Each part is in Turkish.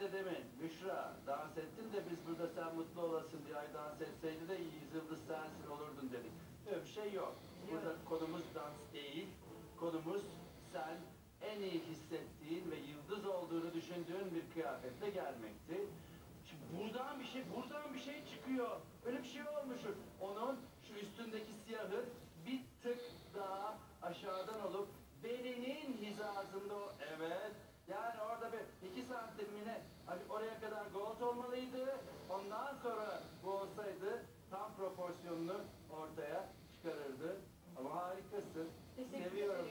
de demin Büşra dans ettin de biz burada sen mutlu olasın diye ay dans etseydi de iyi yıldız sensin olurdun dedik. Öyle bir şey yok. Burada konumuz dans değil. Konumuz sen en iyi hissettiğin ve yıldız olduğunu düşündüğün bir kıyafetle gelmekti. Şimdi buradan bir şey, buradan bir şey çıkıyor. Öyle bir şey olmuş. Onun şu üstündeki siyahı bir tık daha aşağıdan olup belinin hizasında o. Evet. Yani orada bir iki santimine hani oraya kadar gold olmalıydı. Ondan sonra bu olsaydı tam proporsiyonunu ortaya çıkarırdı. Ama harikasın. Teşekkür Seviyorum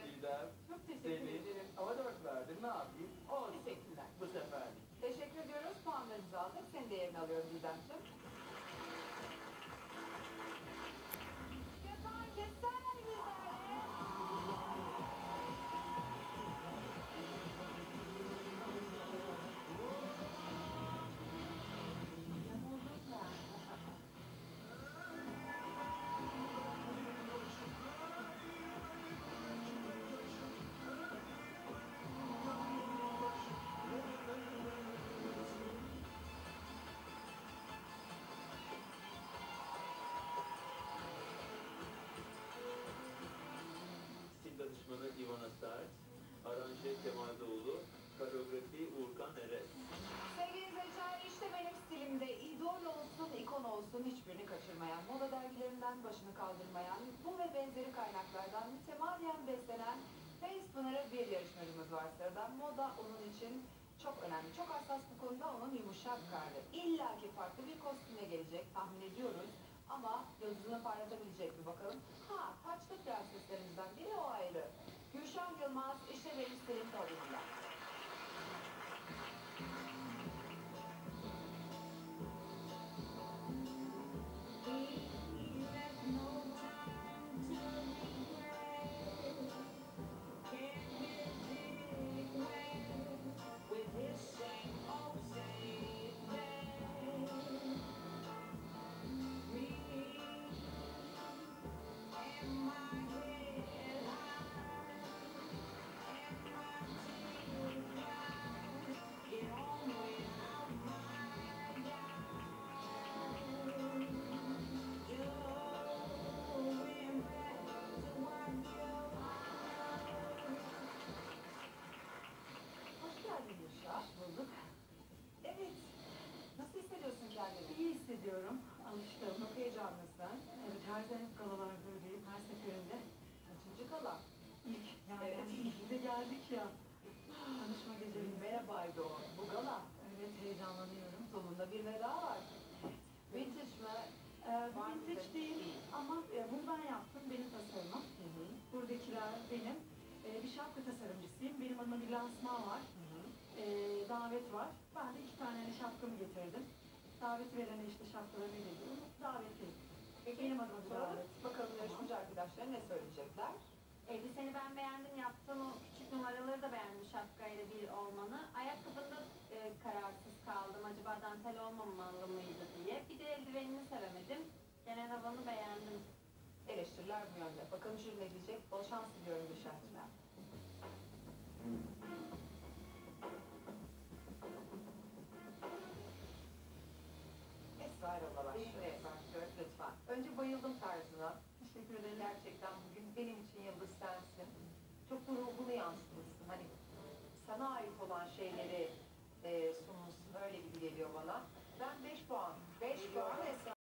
Danışmanı Ivana Start, aranje Kemal Doğulu, koreografi Uğurkan Eres. Sevgili izleyiciler işte benim stilimde idol olsun, ikon olsun hiçbirini kaçırmayan, moda dergilerinden başını kaldırmayan, bu ve benzeri kaynaklardan mütemadiyen beslenen Face Pınar'a bir yarışmacımız var sırada. Moda onun için çok önemli, çok hassas bu konuda onun yumuşak karnı. İlla ki farklı bir kostüme gelecek tahmin ediyoruz. Ama yıldızını parlatabilecek mi bakalım? Ha, taçlı prenseslerimizden biri o Gülşen Yılmaz işte benim stilim podyumunda. Hissediyorum. Alıştım. Çok heyecanlısın. Evet her sene galalar böyleyim. Her seferinde. Kaçıncı kala? İlk yani Evet. ilk de geldik ya. Tanışma gecemiz. Merhabaydı o. Bu gala. Evet heyecanlanıyorum. Sonunda bir veda var. Vintage mı? Ee, vintage değil Değil. ama e, bunu ben yaptım. Benim tasarımım. Hı hı. Buradakiler benim. Ee, bir şapka tasarımcısıyım. Benim adıma bir lansman var. Hı hı. Ee, davet var. Ben de iki tane şapkamı getirdim. Davet verene işte şapkaları veriyorum. Davetliyim. Peki, Benim adıma bir davet. Bakalım yarışmacı arkadaşlar ne söyleyecekler? Elbiseni ben beğendim yaptığın o küçük numaraları da beğendim şapkayla bir olmanı. Ayakkabında e, kararsız kaldım acaba dantel olmamalı mıydı diye. Bir de eldivenini sevemedim. Genel havanı beğendim. Eleştiriler bu yönde. Bakalım jüri ne diyecek? Bol şans diliyorum Gülşah'cığım. Erol'la başlıyoruz. Başlıyoruz lütfen. Önce bayıldım tarzına. Teşekkür ederim. Gerçekten bugün benim için yıldız sensin. Çok da ruhunu yansıtmışsın. Hani sana ait olan şeyleri e, sunmuşsun. Öyle gibi geliyor bana. Ben 5 puan